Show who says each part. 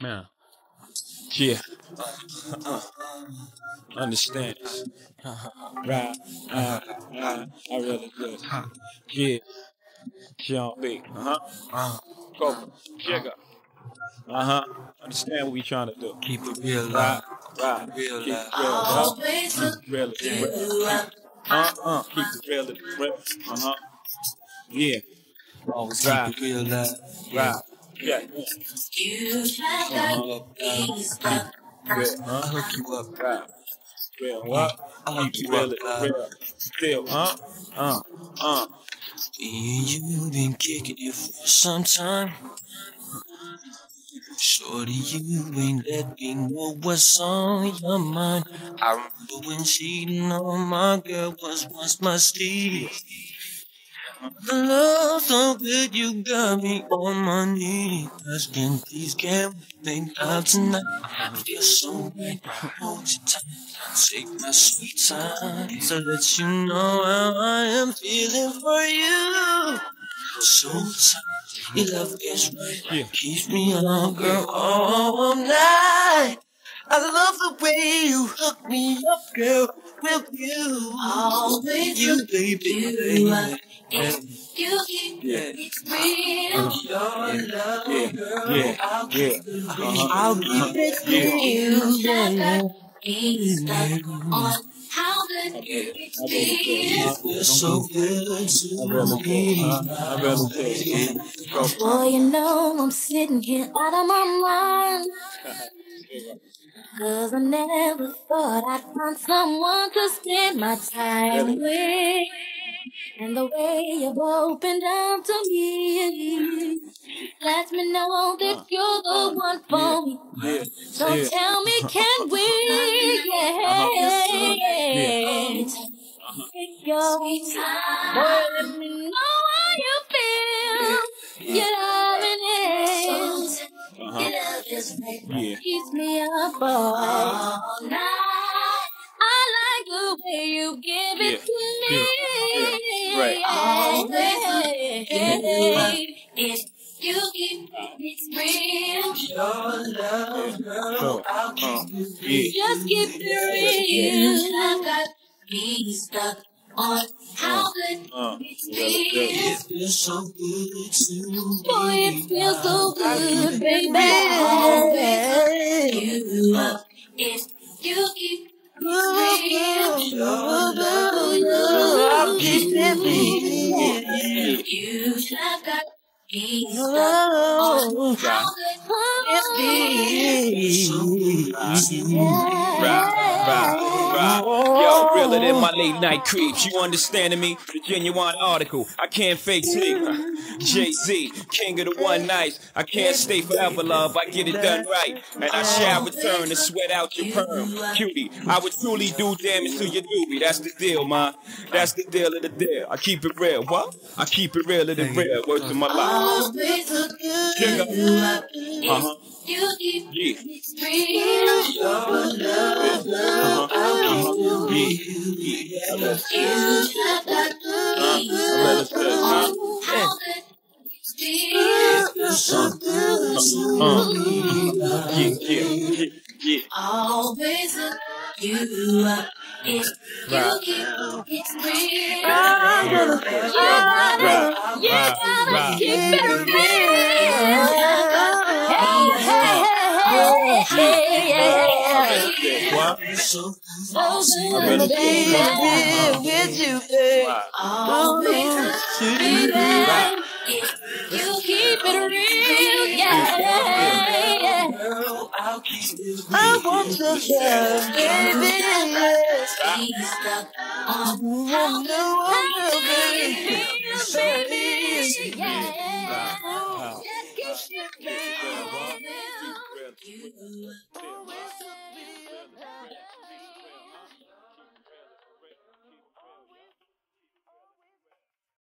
Speaker 1: Man. Yeah. Uh, understand this. Right. Uh, uh, I really do. Yeah. Jon B. Uh huh. Uh, Go. Jigga. Uh huh. Understand what we trying to do.
Speaker 2: Keep it real
Speaker 1: Right. Right.
Speaker 2: Real
Speaker 1: Keep
Speaker 2: loud.
Speaker 3: Always
Speaker 1: Right. Keep it real. Keep. Uh uh. Keep it real. real. Uh huh. Yeah.
Speaker 2: Always keep it real loud.
Speaker 1: Right. Yeah.
Speaker 2: I'll hook you up.
Speaker 1: Right. Real. What?
Speaker 2: I'll hook you up.
Speaker 1: Real. Still. Uh. Uh. Uh.
Speaker 2: And been kicking it for some time. Shorty, you ain't let me know what's on your mind. I remember when cheating on my girl was once my steed. The love so good, you got me on my knees. Asking, please can we make out tonight? I feel so right, hold you tight. Take my sweet time to let you know how I am feeling for you. So tight, your love is right.
Speaker 1: Yeah.
Speaker 2: Keeps me on, girl, all night. I love the way you hook me up, girl, with you.
Speaker 3: Always
Speaker 2: You, baby,
Speaker 3: you
Speaker 2: baby.
Speaker 1: Yeah.
Speaker 2: I'll keep it it
Speaker 3: You stuck on how good.
Speaker 2: It feels so good to?
Speaker 1: Go.
Speaker 3: Boy, you know I'm sitting here out of my mind. Cause I never thought I'd find someone to spend my time with. And the way you've opened up to me lets me know that uh, you're the uh, one for me.
Speaker 1: Yeah.
Speaker 3: So
Speaker 1: Yeah.
Speaker 3: tell me, uh-huh. can we? Uh-huh. Uh, yeah. Take your time. Boy, let me know how you feel. You're loving it.
Speaker 1: Uh-huh. Yeah.
Speaker 3: Keeps me up all night. I like the way you give it
Speaker 1: Yeah.
Speaker 3: to me.
Speaker 1: Yeah. Right.
Speaker 3: Always. If you keep it real.
Speaker 2: Your love, girl, I'll keep it
Speaker 1: yeah.
Speaker 3: Just keep it real. I've got me stuck on how good
Speaker 1: Uh.
Speaker 3: it's
Speaker 1: Really
Speaker 3: real.
Speaker 2: It feels so good to
Speaker 3: Boy, it feels so good, baby. You up if real. You have got me
Speaker 1: Yo, realer than my late night creeps. You understanding me? The genuine article. I can't fake sleep. Jay Z, king of the one nights. I can't stay forever, love. I get it done right. And I shall return to sweat out your perm. Cutie, I would truly do damage to your doobie. That's the deal, man. That's the deal of the deal. I keep it real. What? I keep it realer than real. Word to my life.
Speaker 3: always look
Speaker 1: Jigga.
Speaker 3: good. You up
Speaker 1: Uh huh.
Speaker 3: you keep
Speaker 1: Yeah.
Speaker 3: It real.
Speaker 1: Uh-huh. Uh-huh. Yeah.
Speaker 3: You have got me
Speaker 1: Realer
Speaker 3: stuck
Speaker 1: than, huh?
Speaker 3: on how good it's real.
Speaker 1: Uh. Yeah, yeah, yeah, yeah.
Speaker 3: Always you up if you You it.
Speaker 2: So with you,
Speaker 3: you keep it real. Yeah.
Speaker 2: Girl, I'll keep it I want to love, baby.
Speaker 3: Be stuck on. Yeah. Just keep it real. You